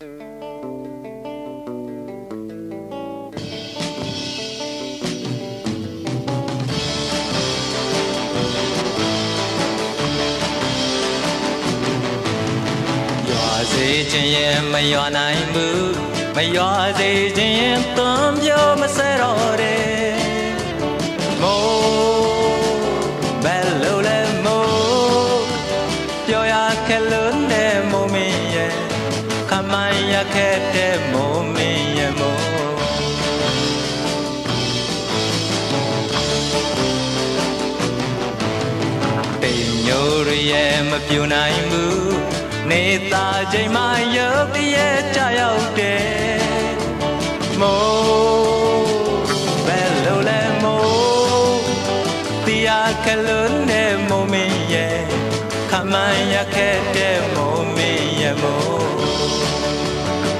ခြင်းရဲ့မရွာနိုင်ဘူးမရွာစေခြင်းရဲ့သွန်ပြောမဆဲတော့တ မိုင်းရခဲ့တဲ့မိုးမင်းရဲ့မိုးတိမ်ညိုရရဲ့မပြူနိုင်ဘူးနေသားချိန်မှရုပ်တရက်ကြရောက်တယ်မိုးဘယ်လိုလဲမိုးတရားကလုံးနဲ့မိုးမင်းရဲ့ခမန်းရခဲ့တဲ့မိုးမင်းရဲ့မိုး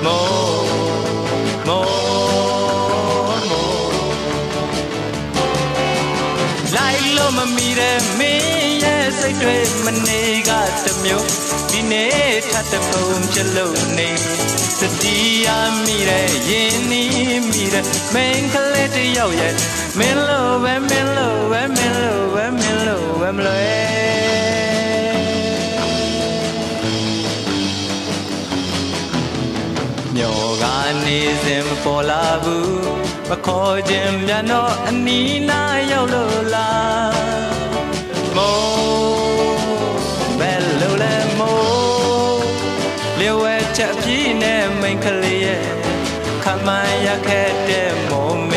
မိုးမိုးမိုးလိုက်လို့မမီတဲ့မင်းရဲ့စိတ်တွေမနေကတမျိုးဒီနေ့ထပ်တပုံပြလို့နေစတီးရမိတဲ့ရင်နီးမိတဲ့မင်းကလေးတယောက်ရဲ့မင်းလို့ပဲမင်းလို့ပဲမင်းလို့ပဲမင်းလို့ပဲမလွယ် နေစဉ်မပေါ်လာဘူးမခေါ်ခြင်းမြန်တော့အနီးနားရောက်လို့လားမိုးဘယ်လိုလဲမိုးလျှဝဲချက်ပြင်းနဲ့မိန်ကလေးရဲ့ခမန်းရခဲ့တဲ့မိုး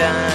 သွား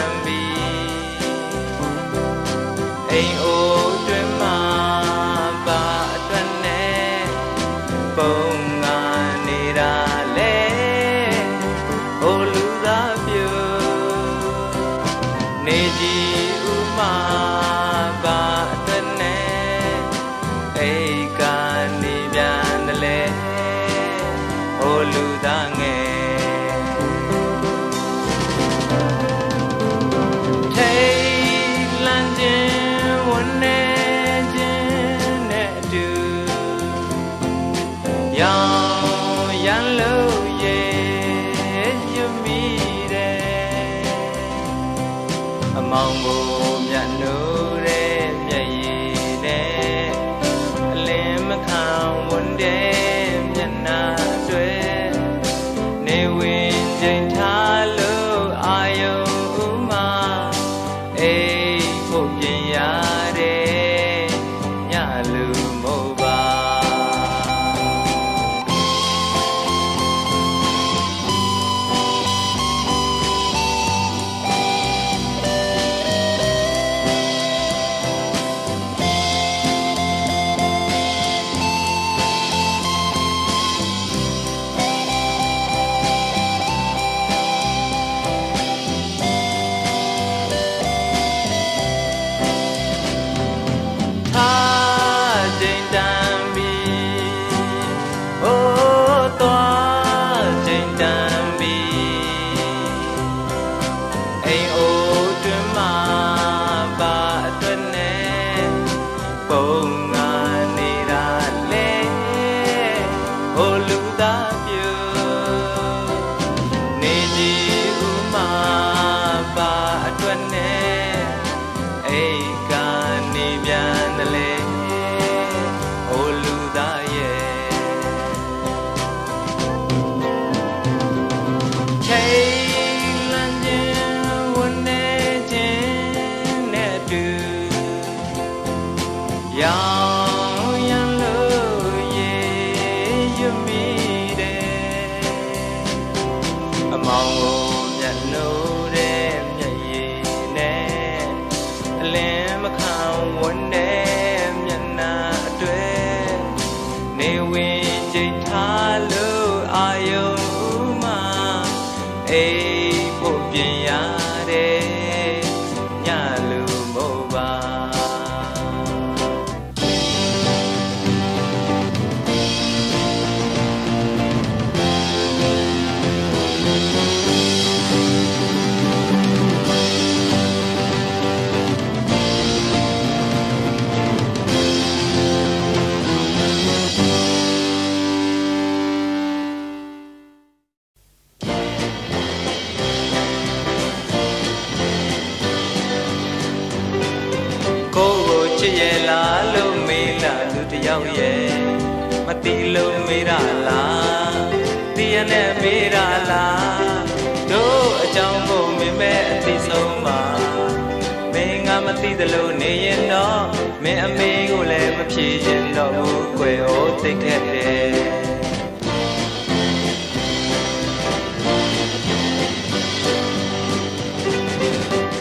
သိသလိုနေရင်တော့မင်းအမေကိုလည်းမဖြေရင်တော့ဘူးကွယ်ဟောသိခဲ့တယ်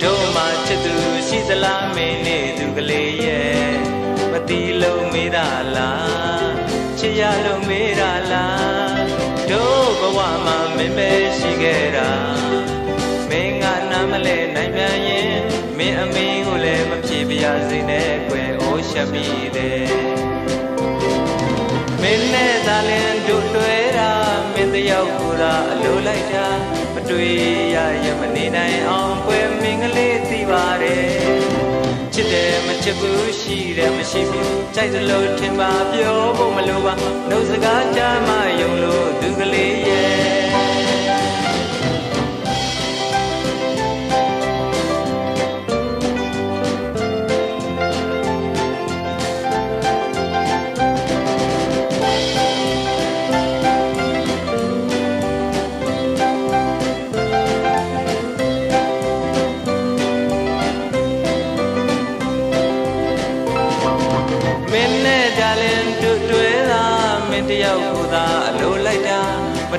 တို့မှချစ်သူရှိသလားမင်းနေသူကလေးရဲ့တီလုံးမေးတာလားချစ်ရလို့မေးတာလားတို့ဘဝမှာမင်းပဲရှိခဲ့တာ ရင်မင်းအမေကိုလည်းမပြေပြရစေနဲ့ကွယ်အိုးရှက်မိတယ်မင်းနဲ့သာလင်တို့တွေ့တာမင်းတယောက်ကိုသာအလိုလိုက်တာမတွေ့ရရမနေနိုင်အောင်ကွယ်မင်းကလေးသိပါတယ်ချစ်တယ်မချစ်ဘူးရှိတယ်မရှိဘူးကြိုက်သလိုထင်ပါပြောဖို့မလိုပါနှုတ်စကားကြားမှယုံလို့သူကလေးရဲ့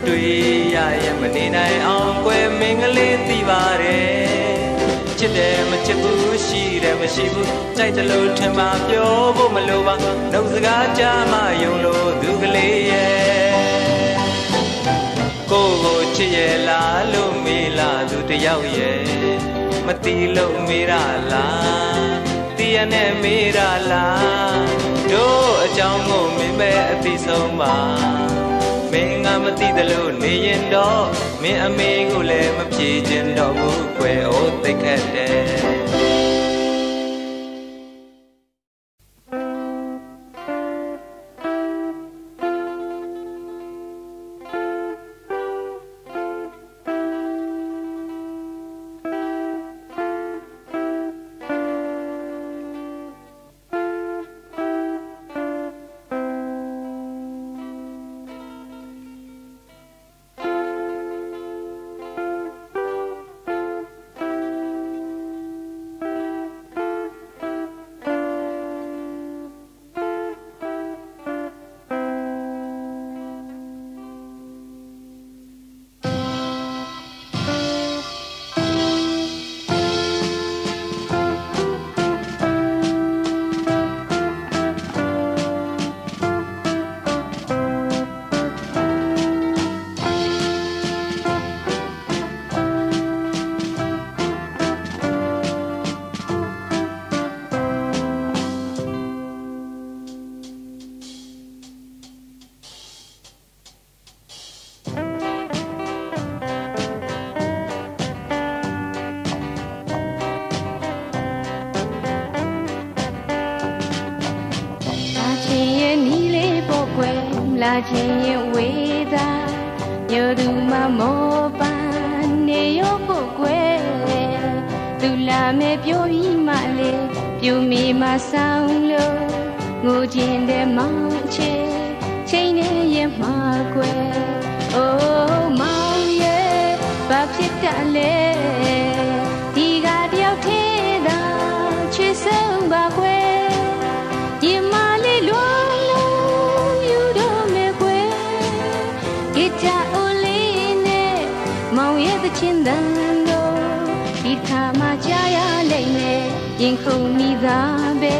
တွေ့ရရင်မနေနိုင်အောင်ကွယ်မင်းကလေးသိပါတယ်ချစ်တယ်မချစ်ဘူးရှိတယ်မရှိဘူးကြိုက်တယ်လို့ထင်ပါပြောဖို့မလိုပါနှုတ်စကားကြားမှယုံလို့သူကလေးရဲ့ကိုကိုချစ်ရဲ့လားလို့မေးလာသူတယောက်ရဲ့မတီးလို့မေးရလားတီးရနဲ့မေးရလားတို့အကြောင်းကိုမင်းပဲအသိဆုံးပါ မင်းငါမသိတယ်လို့နေရင်တော့မင်းအမေကိုလည်းမဖြေခြင်းတော့ဘူးကွယ်အိုးသိခက်တယ် ရင်ခုန်မိသားပဲ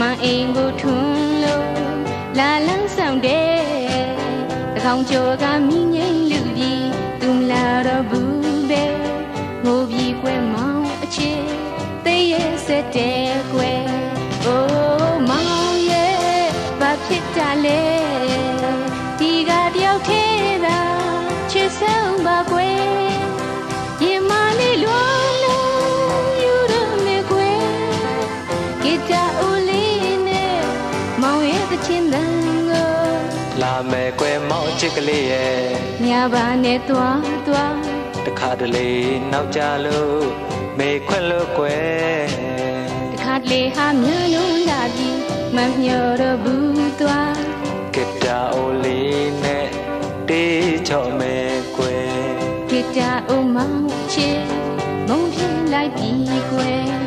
မအိမ်ကိုထွန်းလို့လာလန်းဆောင်တဲ့တကောင်ကျော်ကမိငိမ့်လူပြီးသူမလာတော့ဘူးပဲငိုပြီးကွယ်မောင်အချစ်သိရဲ့စက်တဲ့ကွယ်အိုးမောင်ရဲ့ဘာဖြစ်တာလဲ စ်ကလေးရဲ့ညပါနဲ့တွားတွားတခါတလေနောက်ကြလို့မေခွက်လို့ကွယ်တခါတလေဟာမြန်လုံးလာပြီးမမျောတော့ဘူးတွားကတာအိုလေးနဲ့တေးချော်မယ်ကွယ်ကတာအိုမောင်ချစ်မုံပြလိုက်ပြီးကွယ်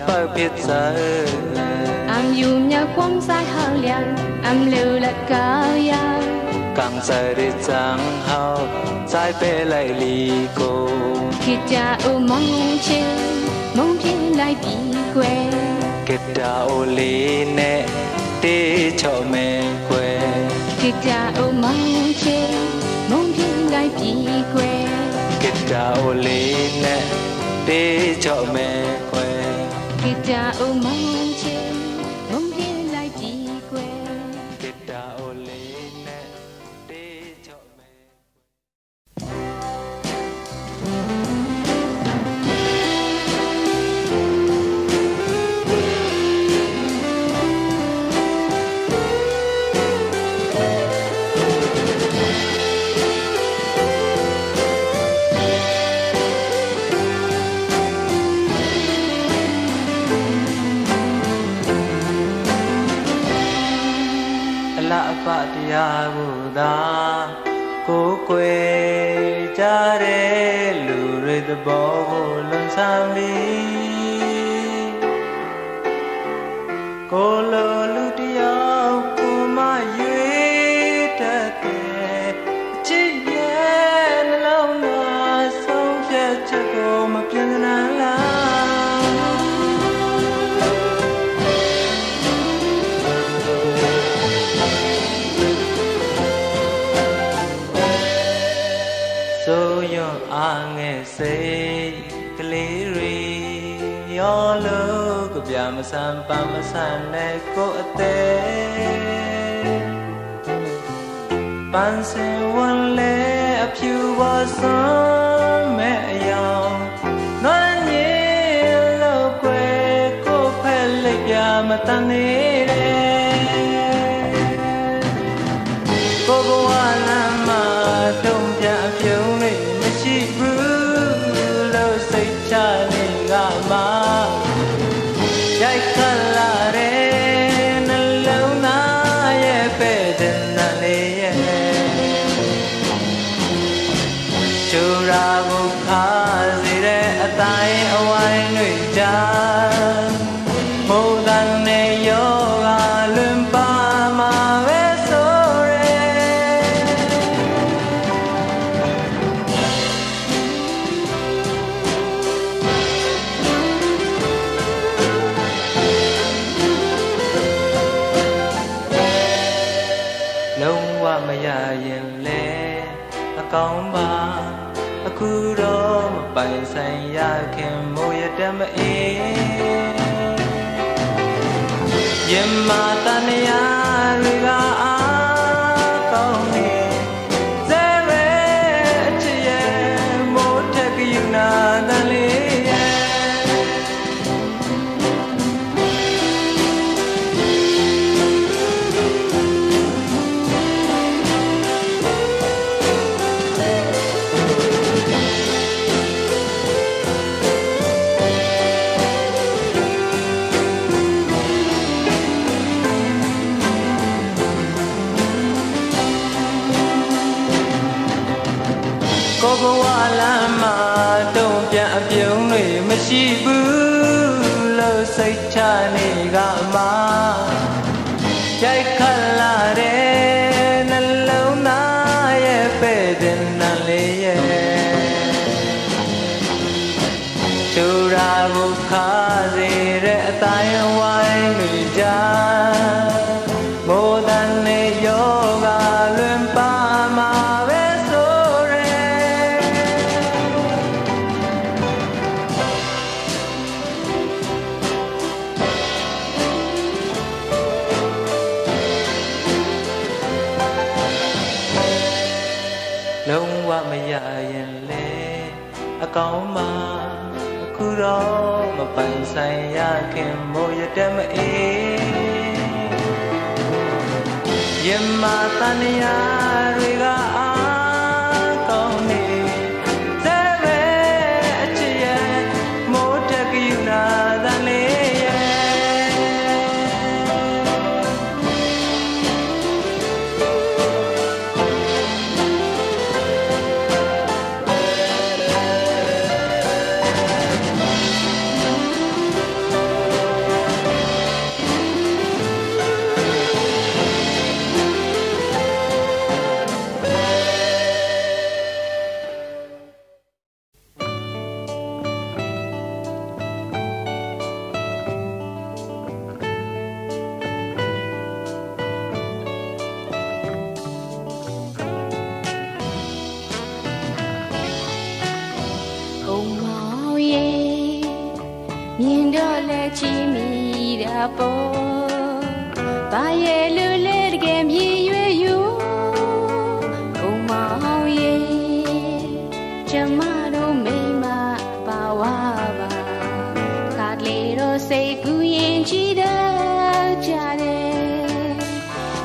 ရပတ်ဖြစ်စံအမ်ယူမြကွန်ဆိုင်ဟောင်းလျံအမ်လူလက်ကောက်ရကန်စရစ်စံဟောင်းဆိုင်ပဲလိုက်လီကိုခိတာအိုမောင်ချင်မုံပြင်းလိုက်ပြီ ကွယ် ပတရားကိုသာကိုကွယ်ကြတဲ့လူတွေသဘောကိုလွန်ဆန်းပြီးကိုလို ကပြမဆန်ပမဆန်နဲ့ကိုအသေးပန်းစင်ဝန်လေအဖြူပါစွမ်းမဲ့အယောင်နွမ်းညင်လို့ကွယ်ကိုဖက်လိုက်ပြမတန်နေတယ်ကိုဘဝလမ်းမှာတုံ့ပြန်ပြုံးနေမရှိဘူးလို့စိတ်ချနေက ရင်မာတန်ရာတွေက ချနေကမှရိုက်ခတ်လာတဲ့ ခင်မိုးရတဲ့မအေးရင်မာတန်ရာတွေ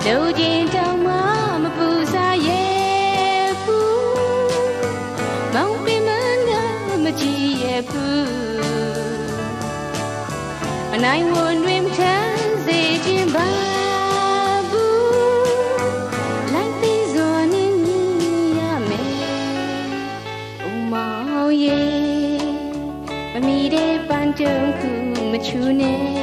လိုချင်တောင်မှမပူစားရဲ့ဘူးမောင်ပင်မငါမကြည့်ရဲ့ဘူးအနိုင်ဝန်တွင်ထမ်းစေခြင်းပါမမီတဲ့ပန်းတုံးခုမချူနဲ့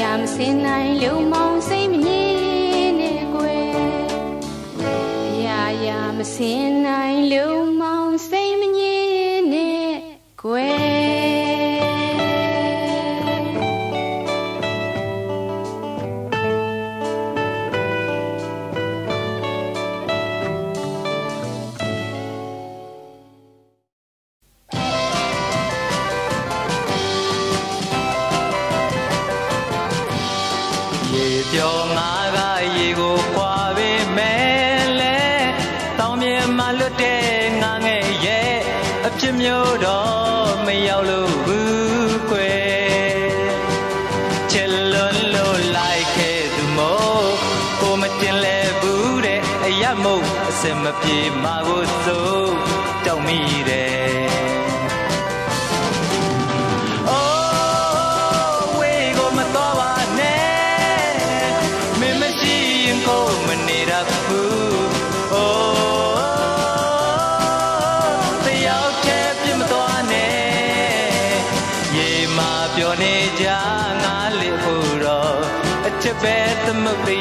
ရာမစင်နိုင်လုံးမောင်စိတ်မငြင်းနဲ့ကွယ်အရာရာမစင်နိုင်လုံးမောင်စိတ်မငြင်းနဲ့ကွယ်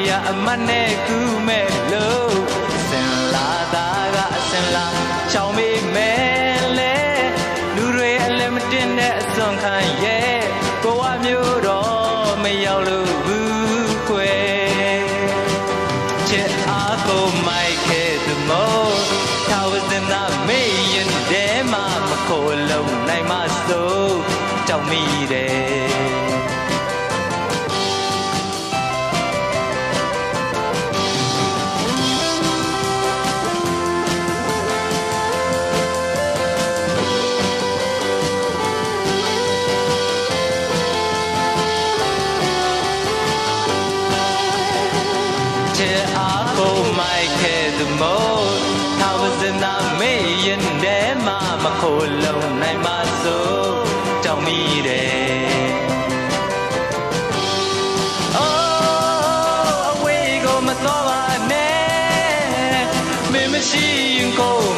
ရားအမတ်နဲ့ကူမဲ့လို့စင်လာတာကအစင်လာ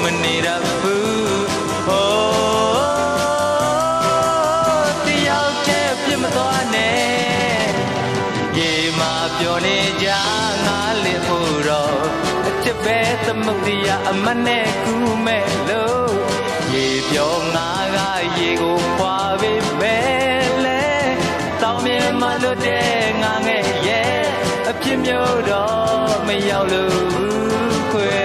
မနေရဘူးအိုးတရားချဲပြမသွားနဲ့ရေမှာပြောနေကြငါလစ်ဖို့တော့အချစ်ပဲသမုတ်တရားအမနဲ့ကူမဲ့လို့ရေပြောငါကရေကိုခွာပေးမယ်လေတောင်းမြင်မလွတ်တဲ့ငါငယ်ရဲ့အဖြစ်မျိုးတော့မရောက်လို့ခွေချစ်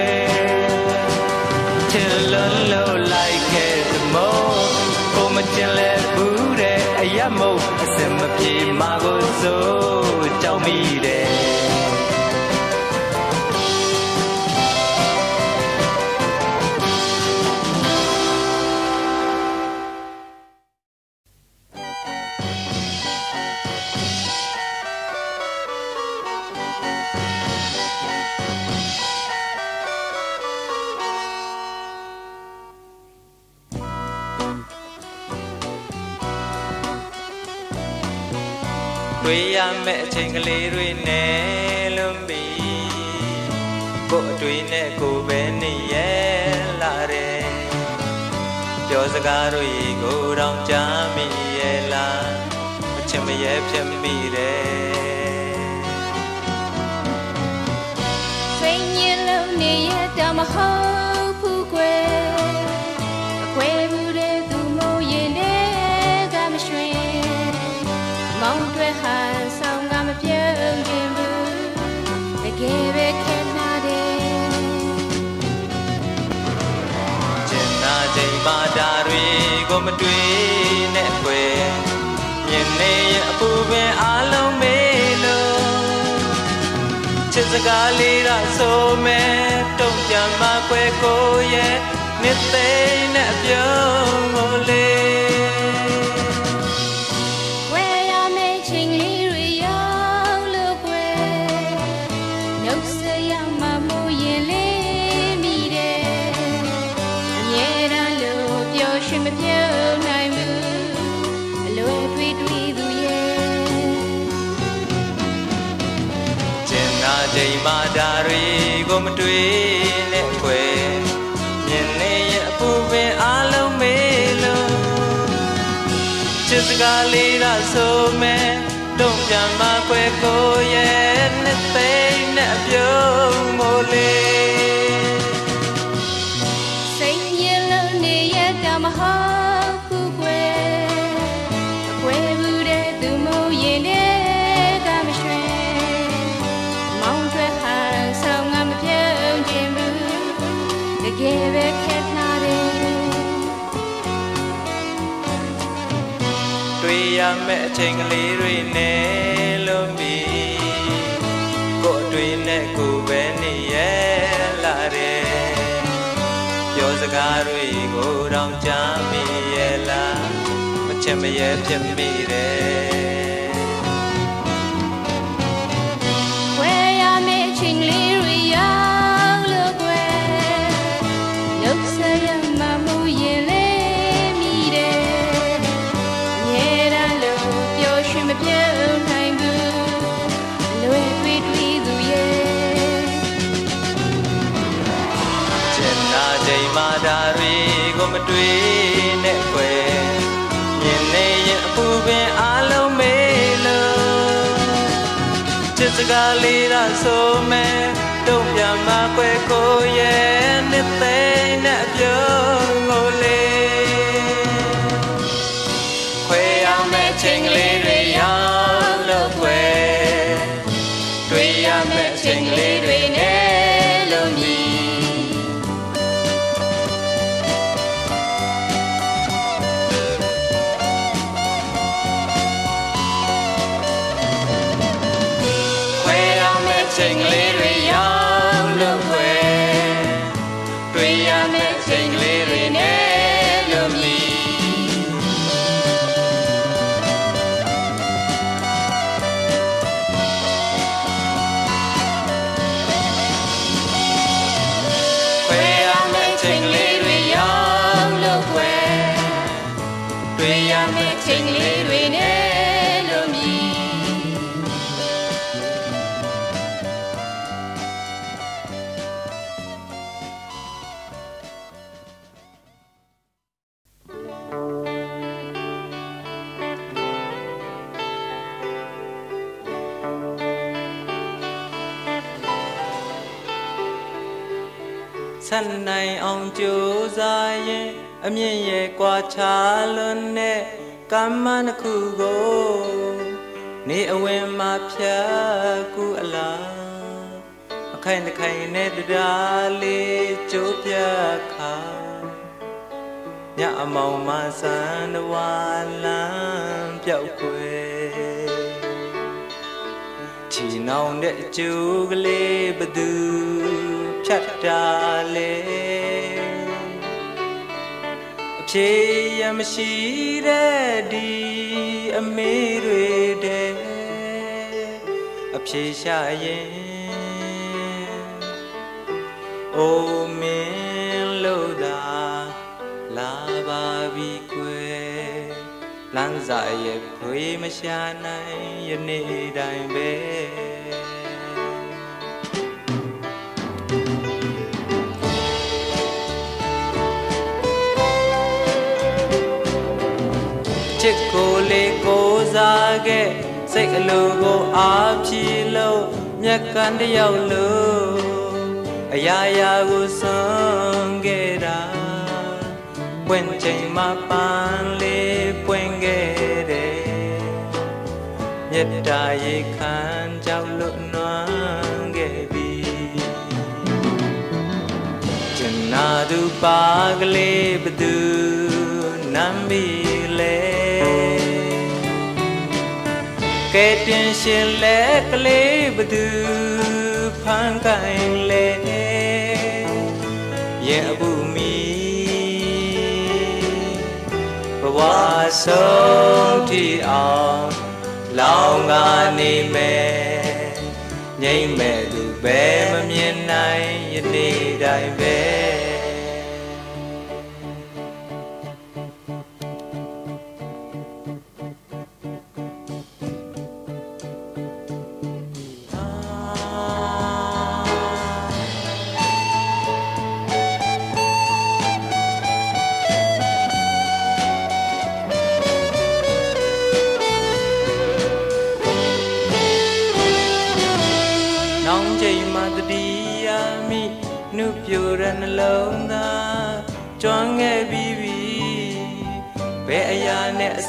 လုံးလို့လိုက်ခဲ့သမို့ကိုမကျင်လဲဘူးတဲ့အရမို့အစင်မပြေမှာကိုစိုးကြောက်မိတ မယ့်အချိန်ကလေးတွေနဲ့လွန်ပြီကိုအတွေ့နဲ့ကိုပဲနေရဲလာတယ်ပြောစကားတို့ကိုတောင်ကြားမိရဲ့လားအချင်မရဲဖြစ်မိတယ်စိတ်ညစ်လို့နေရတမဟုတ် တွေကိုမတွေ့နဲ့ခွေမြင်နေရဲ့အပူပင်အလုံးမေးလို့ချစ်စကားလေးတော့ဆိုမဲတုံ့ပြန်မှာခွဲကိုရဲ့နှစ်သိမ့်နဲ့ပြုံး မတွေ့နဲ့ခွဲမြင်နေရဲ့အပူပင်အလုံးမေးလို့ချစ်စကားလေးရဆိုမဲ့တုံ့ပြန်မခွဲကိုရဲ့နှစ်သိမ့်နဲ့ပြုံးမို့လေး ချိန်ကလေးတွေနဲ့လို့မီကို့တွေ့နဲ့ကိုပဲနေရလာတယ်ပြောစကားတွေကိုတောင်ကြားမိရဲ့လားမချင်မရဲဖြစ်မိတယ် လေးရဆိုမဲ့တုံ့ပြန်မခွဲကိုရဲ့ ဆက်နိုင်အောင်ကြိုးစားရင်အမြင့်ရဲ့ကွာခြားလွန်းတဲ့ကမ္မတစ်ခုကိုနေအဝင်မှာဖြတ်ကူအလားအခိုင်တခိုင်နဲ့တရားလေးကြိုးပြခါညအမောင်မှဆန်တဝါလမ်းပြောက်ွယ်ချီနှောင်တဲ့အကျိုးကလေးဘသူ ဖြတ်တာလေအဖြေရမရှိတဲ့ဒီအမေတွေတဲ့အဖြေရှာရင်အိုမင်းလို့သာလာပါပြီကွယ်လမ်းစာရဲ့ဖွေမရှာနိုင်ယနေ့တိုင်းပဲ ချစ်ကိုလေးကိုစားခဲ့စိတ်အလိုကိုအားဖြည့်လို့မြက်ကန်တယောက်လို့အရာရာကိုစွန့်ခဲ့တာပွင့်ချိန်မှာပန်းလေးပွင့်ခဲ့တယ်မြတ်တာရေခံကြောက်လို့နွမ်းခဲ့ပြီကျန်နာသူပါကလေးဘသူနမ်းပြီလေ ကဲတင်ရှင်လဲကလေးဘသူဖန်ကိုင်လဲရဲ့အဘူးမီဘဝဆုံးထိအောင်လောင်ကနေမယ်ငိမ့်မဲ့သူဘယ်မမြင်နိုင်ယနေ့တိုင်းပဲ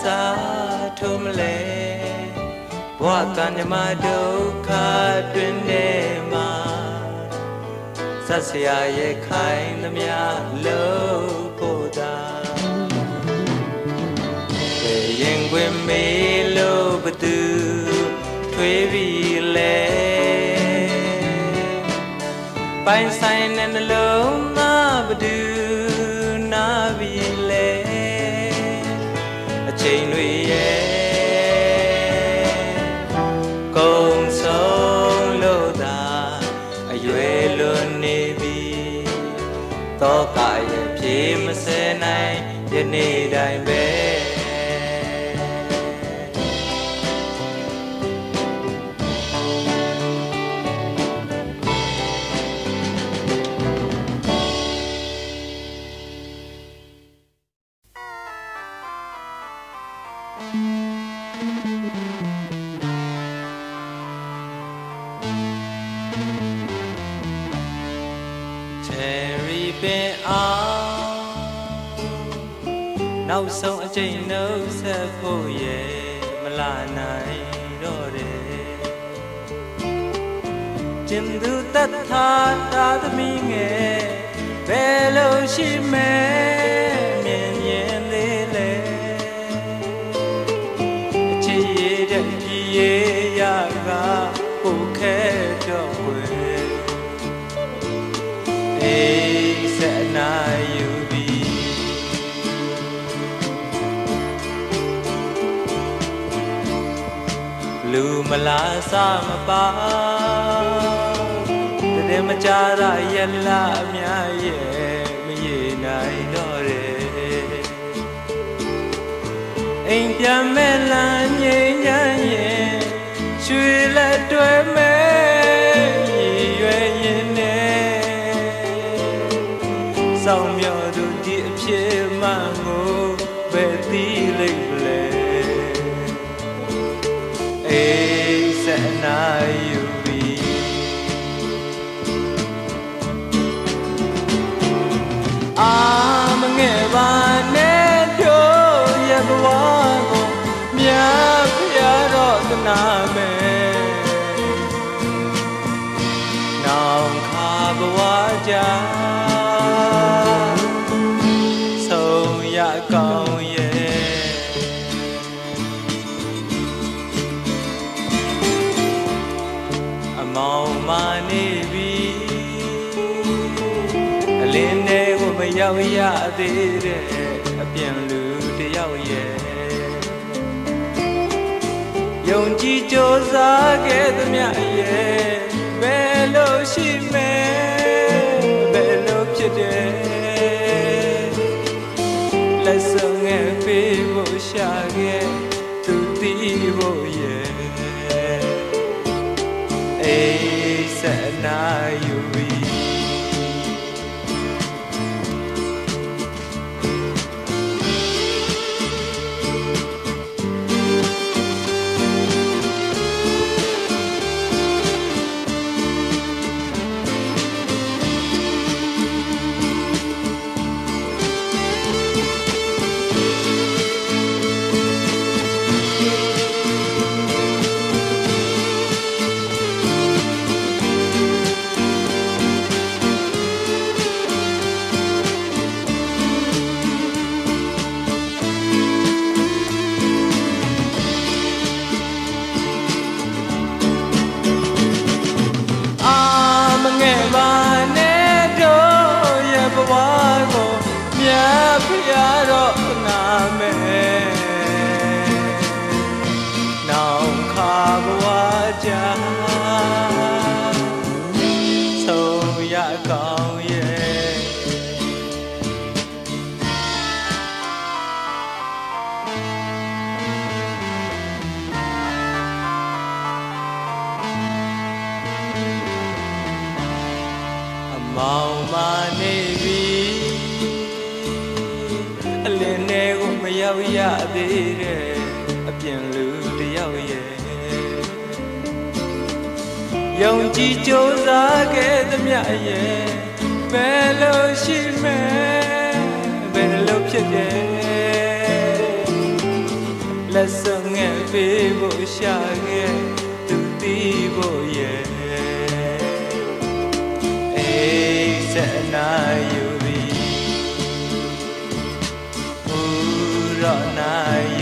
စားထိုးမလဲဘဝကံမြမဒုက္ခတွင်နေမှာဆက်ဆရာရဲ့ခိုင်းသမျှလို့ဖို့သာဘယ်ရင်ခွင်မေးလို့ဘသူထွေးပြီးလဲပိုင်ဆိုင်တဲ့နှလုံး နေ့တိုင်းပဲ နောက်ဆုံးအချိန်နှုတ်ဆက်ဖို့ရဲ့မလာနိုင်တော့တယ်ကျင်သူတတ်တာတာသမီးငယ်ဘယ်လိုရှိမဲမြင်မြင်လေးလေအချစ်ရတဲ့ကြည်ရရကပိုခဲတော့ွယ်အေးစနာယူ မလားစမပါတည်းမကြရရလာအများရဲ့မရေနိုင်တော့တယ်အိမ်ပြန်မဲ့လမ်းငိမ့်ညံ့ရင်ရွှေလက်တွဲ မငဲ့ပါနဲ့တို့ရဲ့ဘဝကိုမြတ်ဖျားတော့သနာမယ် ထဲကိုမရောက်ရသေးတဲ့အပြင်လူတယောက်ရဲ့ယုံကြည်ကြိုးစားခဲ့သမျှရဲ့ဘယ်လိုရှိ ကြည်ကြိုးစားခဲ့သမျှရဲ့ဘယ်လိုရှိမဲဘယ်လိုဖြစ်တယ်လက်စွပ်ငယ်ပေးဖို့ရှာခဲ့သူသိဖို့ရဲ့အေးစနာယူပြီးဦးရနာယူ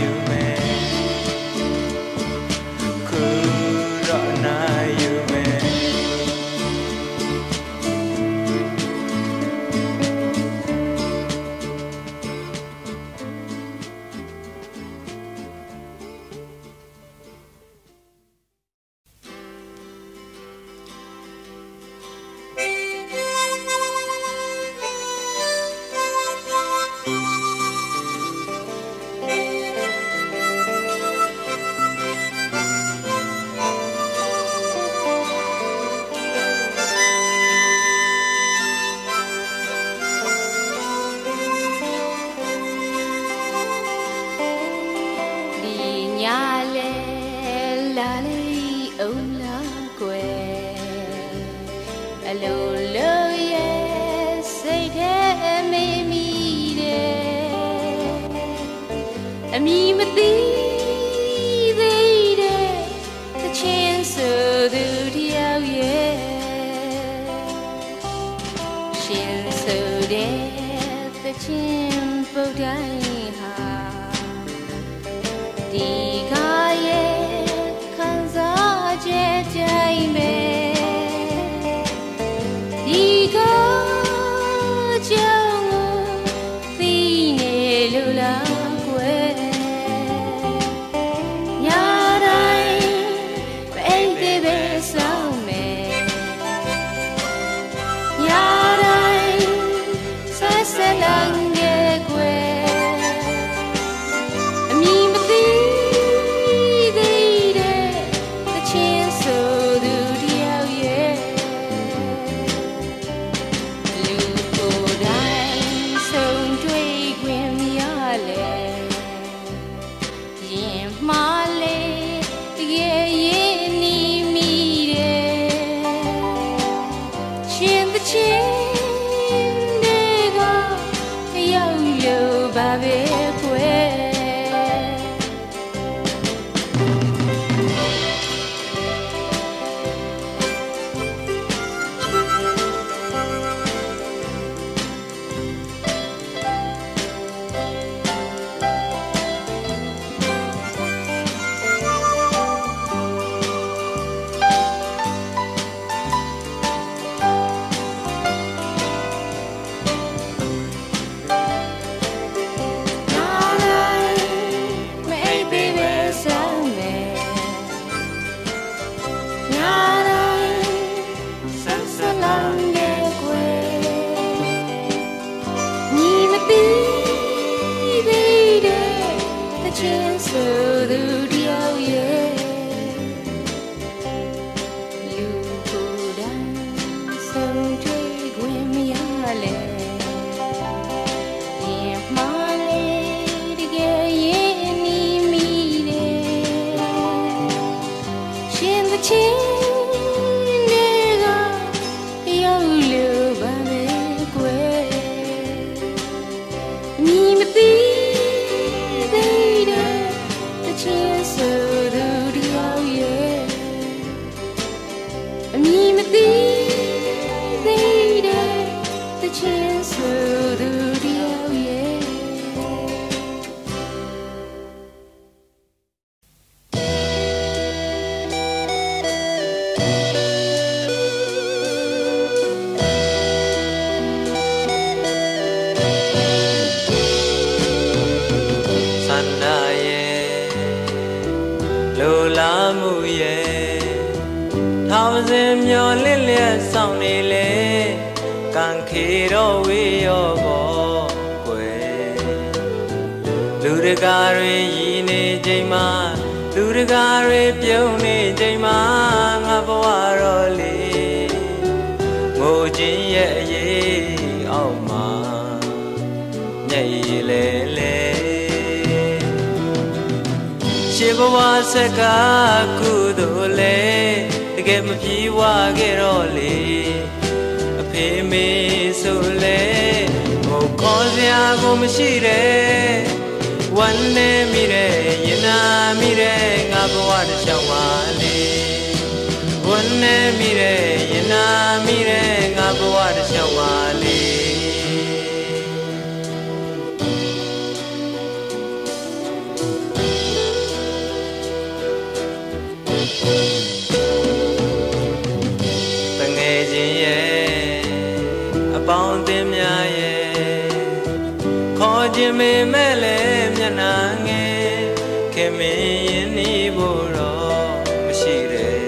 နီးဖို့တော့မရှိတဲ့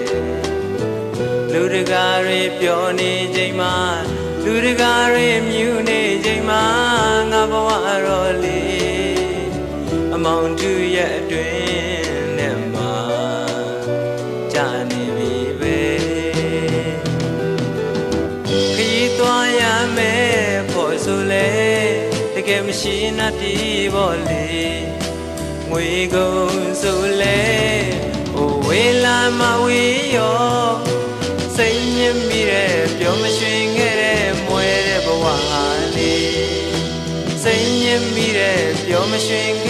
လူတကာတွေပြောနေချိန်မှာလူတကာတွေမြူနေချိန်မှာငါဘဝတော့လေအမောင်သူရဲ့အတွင်းနဲ့မှာကြာနေပြီပဲခရီးသွားရမယ်ဖို့ဆိုလေတကယ်မရှိနာတီပေါ့လေ ငွေကုန်ဆိုလေဟိုဝေးလာမဝေးရောစိတ်ညစ်မိတဲ့ပြောမရွှင်ခဲ့တဲ့မွဲတဲ့ဘဝဟာလေစိတ်ညစ်မိတဲ့ပြောမရွှင်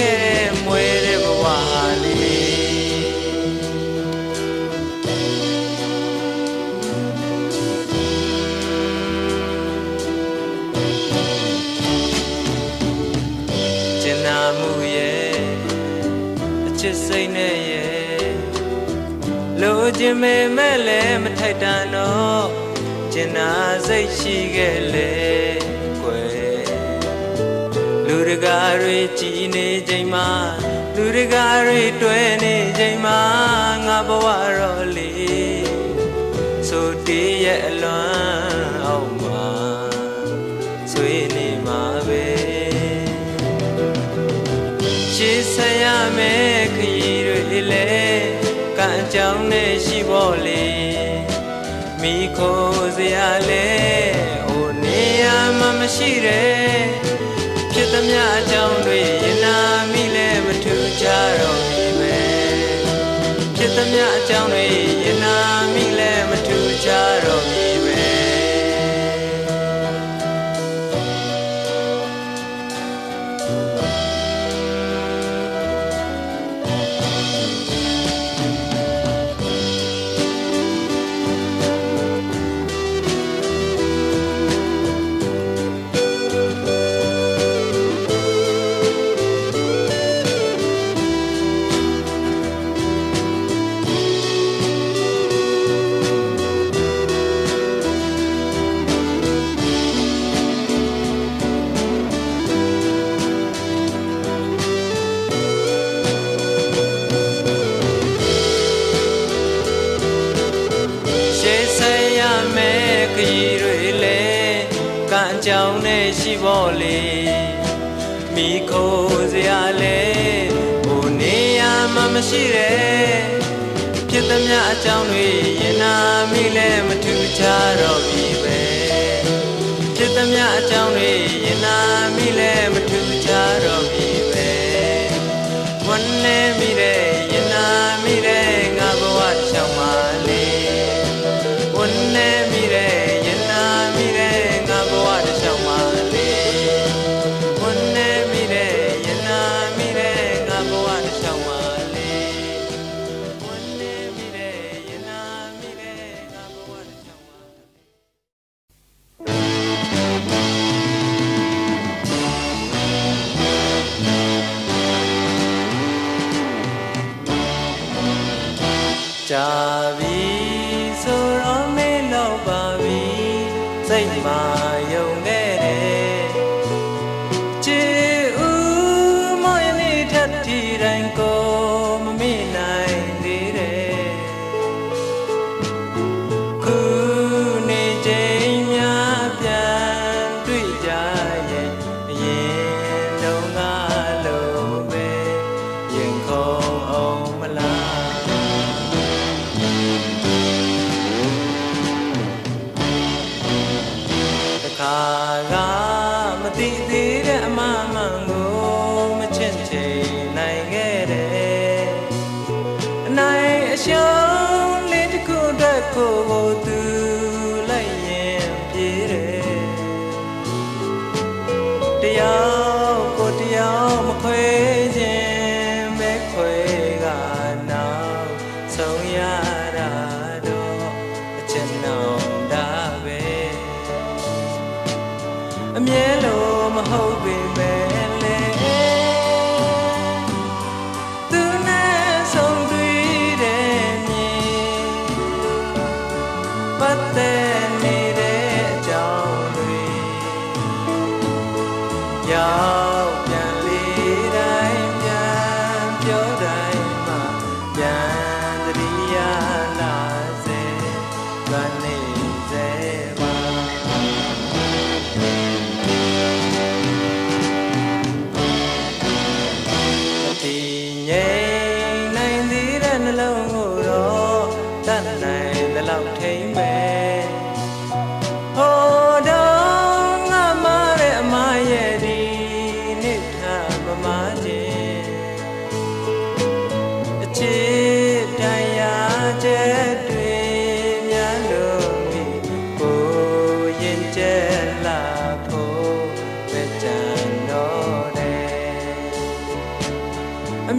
ချင်ပေမဲ့လည်းမထိုက်တန်တော့ကျင်နာစိတ်ရှိခဲ့လေကွယ်လူတကာတွေကြည်နေချိန်မှာလူတကာတွေတွေ့နေချိန်မှာငါဘဝတော့လေဆိုတည်းရဲ့အလွမ်းအောက်မှာဆွေးနေမှာပဲရှေးဆက်ရမယ်ခရီးတွေလေကံအကြောင်းနဲ့ ရှိဖို့လေမိခိုးစရာလေဟိုနေရာမှာမရှိတဲ့ဖြစ်သမျှအကြောင်းတွေရင်နာမိလဲမထူကြတော့ပြီပဲဖြစ်သမျှအကြောင်းတွေ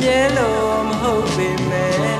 မြဲလို့မဟုတ်ပေမဲ့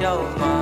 ဘဝ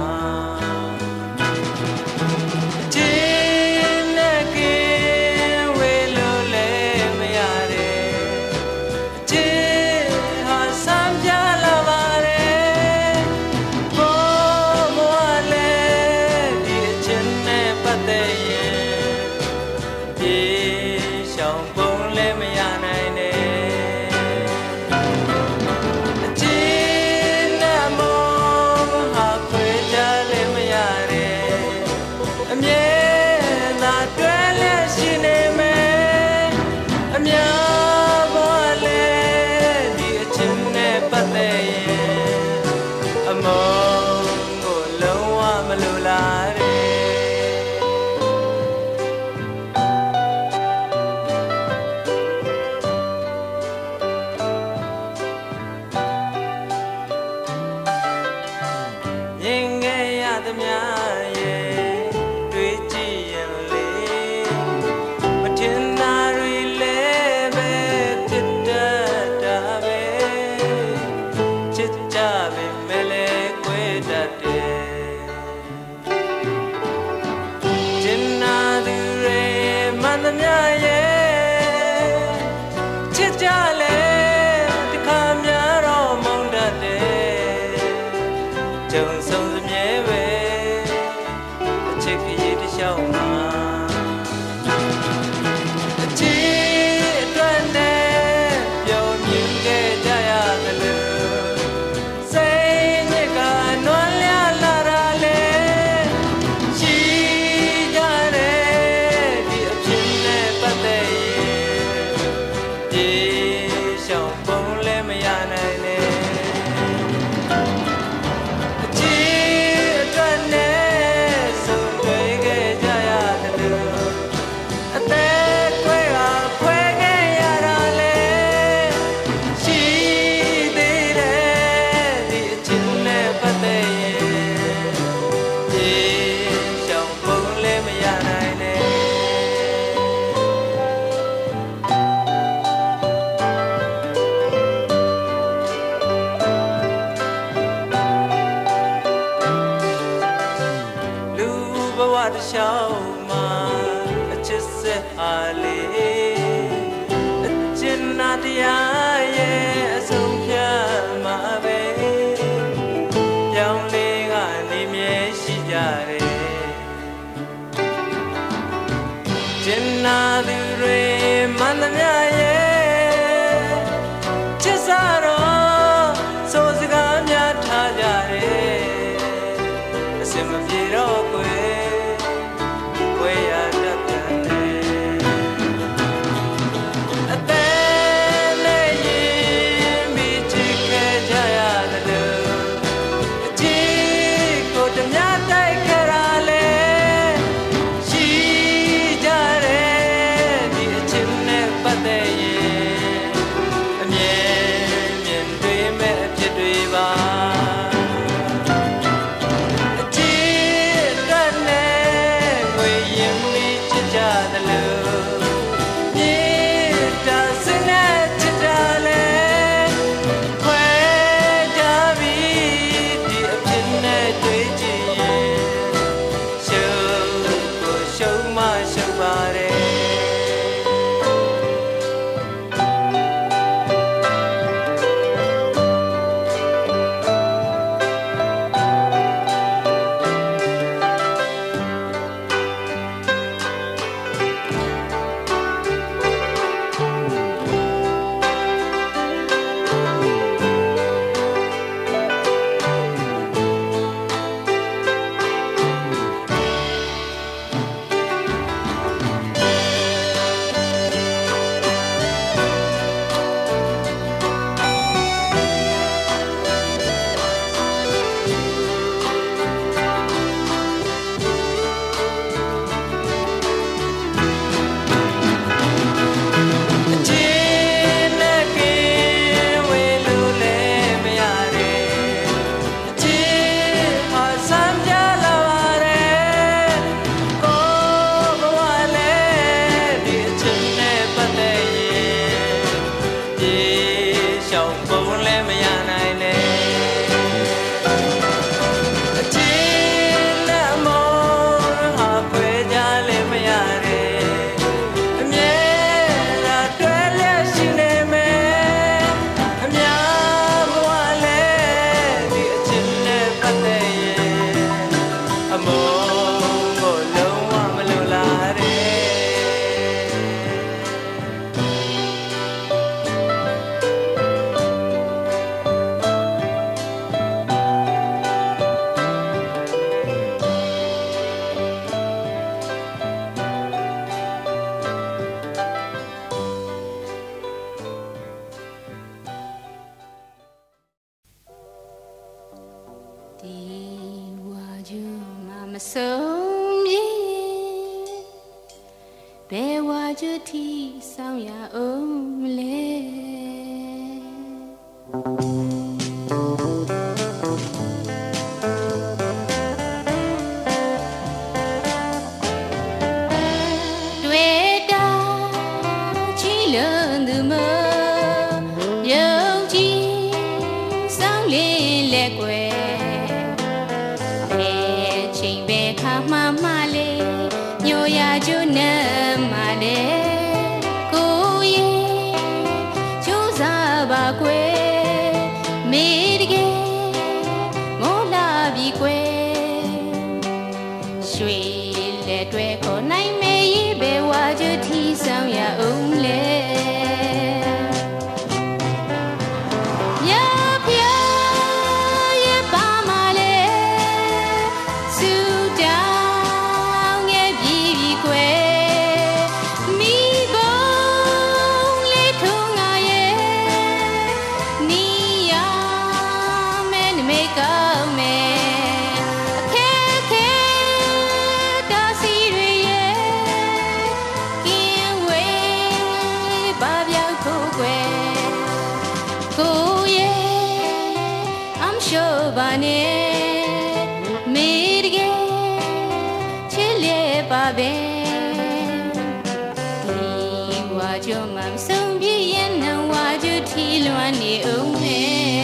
လွမ်းနေ